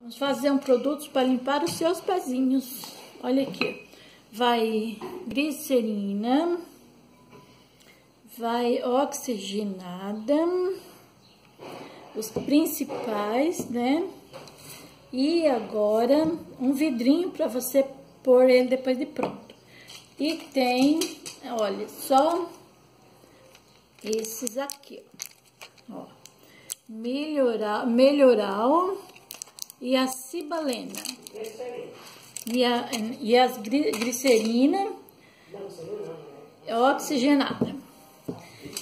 Vamos fazer um produto para limpar os seus pezinhos. Olha aqui. Vai glicerina, vai oxigenada, os principais, né? E agora um vidrinho para você pôr ele depois de pronto. E tem, olha, só esses aqui, ó. Melhorar, e a cibalena. E, a, e as glicerina. Oxigenada.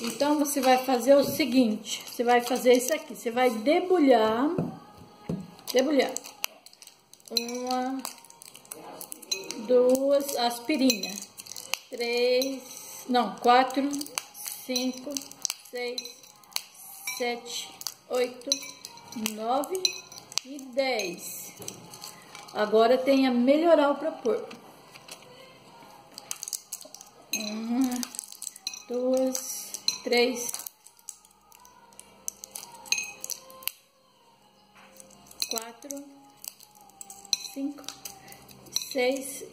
Então, você vai fazer o seguinte, você vai fazer isso aqui, você vai debulhar, debulhar, uma, duas, aspirina, três, não, quatro, cinco, seis, sete, oito, nove e 10. Agora tem a melhorar para pôr. Uma, duas, três, quatro, cinco, seis,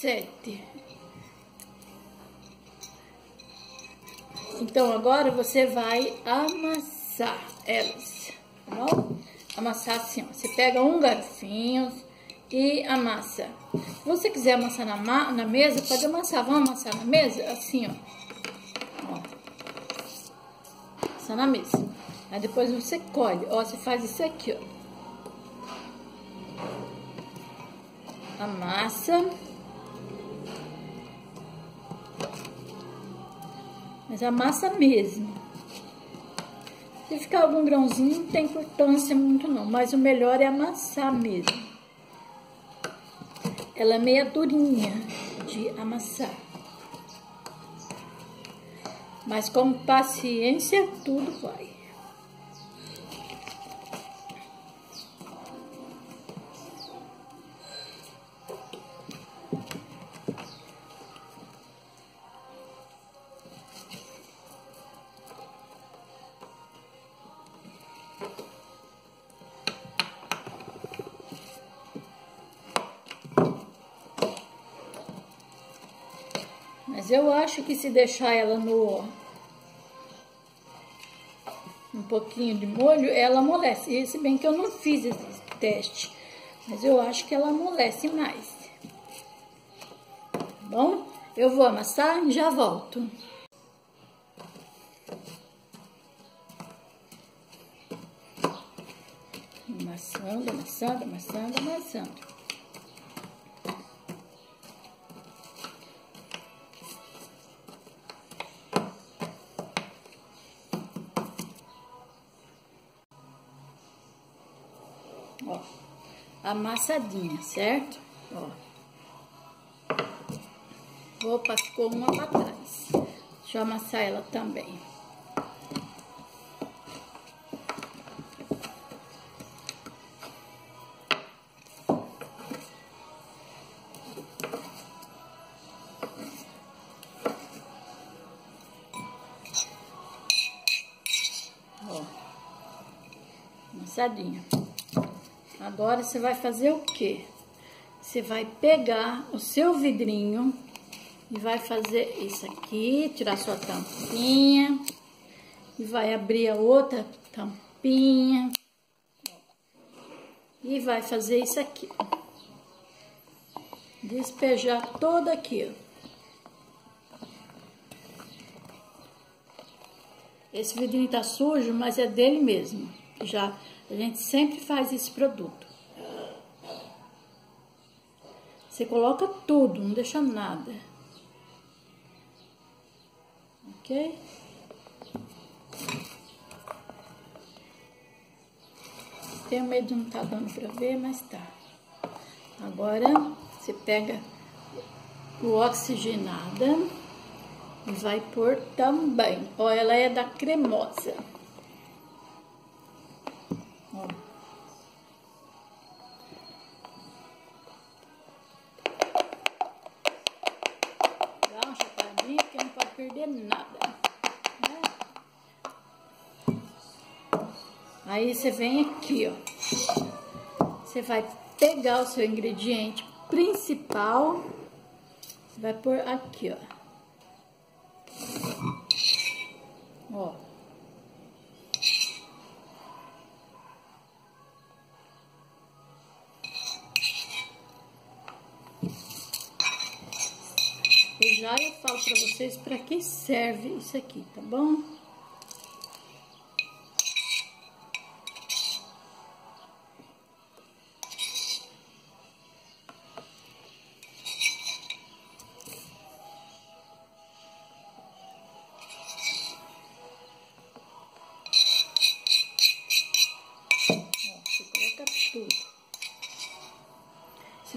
sete. Então, agora você vai amassar elas? Amassar assim, ó. Você pega um garfinho e amassa. Se você quiser amassar na, na mesa, pode amassar. Vamos amassar na mesa? Assim, ó. ó. Amassar na mesa. Aí depois você colhe. Ó, você faz isso aqui, ó. Amassa. Mas amassa mesmo. Se ficar algum grãozinho, não tem importância muito não, mas o melhor é amassar mesmo. Ela é meia durinha de amassar. Mas com paciência, tudo vai. Eu acho que se deixar ela no um pouquinho de molho, ela amolece. E se bem que eu não fiz esse teste, mas eu acho que ela amolece mais. Tá bom? Eu vou amassar e já volto. Amassando, amassando, amassando, amassando. Ó, amassadinha, certo? Ó. Opa, ficou uma pra trás. Deixa eu amassar ela também. Ó, amassadinha. Agora, você vai fazer o quê? Você vai pegar o seu vidrinho e vai fazer isso aqui, tirar sua tampinha. E vai abrir a outra tampinha. E vai fazer isso aqui. Despejar todo aqui. Esse vidrinho tá sujo, mas é dele mesmo. Já a gente sempre faz esse produto. Você coloca tudo, não deixa nada. Ok? Tenho medo de não estar tá dando pra ver, mas tá. Agora, você pega o oxigenada e vai pôr também. Ó, ela é da cremosa. Aí você vem aqui, ó. você vai pegar o seu ingrediente principal, vai pôr aqui, ó. Ó. Já eu falo pra vocês pra que serve isso aqui, tá bom?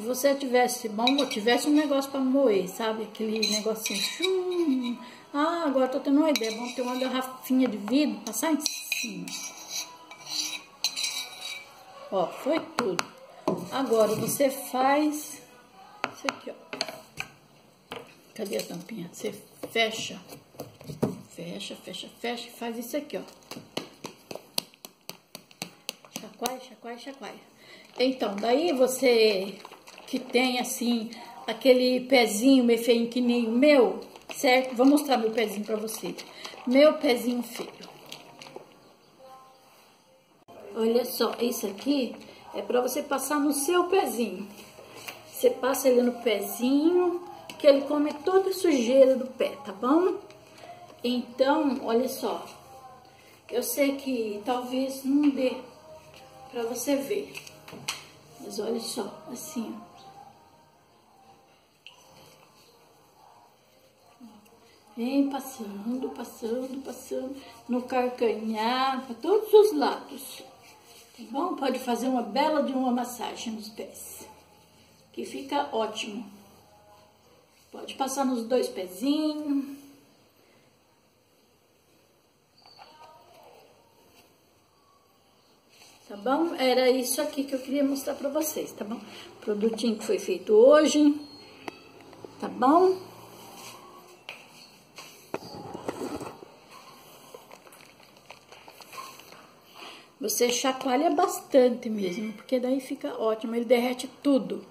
Você tivesse bom, tivesse um negócio para moer, sabe? Aquele negocinho. Ah, agora tô tendo uma ideia. Vamos ter uma garrafinha de vidro, passar em cima. Ó, foi tudo. Agora você faz isso aqui, ó. Cadê a tampinha? Você fecha. Fecha, fecha, fecha e faz isso aqui, ó. Chacoalha, chacoalha, chacoalha. Então, daí você que tem assim, aquele pezinho meio feio que nem o meu, certo? Vou mostrar meu pezinho pra você. Meu pezinho feio. Olha só, isso aqui é pra você passar no seu pezinho. Você passa ele no pezinho, que ele come toda a sujeira do pé, tá bom? Então, olha só. Eu sei que talvez não dê pra você ver. Mas olha só, assim, ó. Vem passando, passando, passando no carcanhar, para todos os lados. Tá bom? Pode fazer uma bela de uma massagem nos pés, que fica ótimo. Pode passar nos dois pezinhos. Tá bom? Era isso aqui que eu queria mostrar pra vocês, tá bom? Produtinho que foi feito hoje, tá bom? Você chacoalha bastante mesmo, porque daí fica ótimo, ele derrete tudo,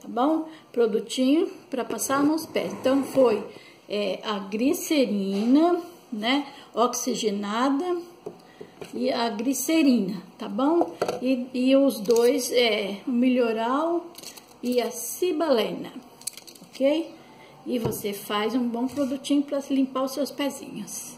tá bom? Produtinho para passar nos pés. Então, foi é, a glicerina, né, oxigenada e a glicerina, tá bom? E, e os dois, é, o melhoral e a cibalena, ok? E você faz um bom produtinho para limpar os seus pezinhos.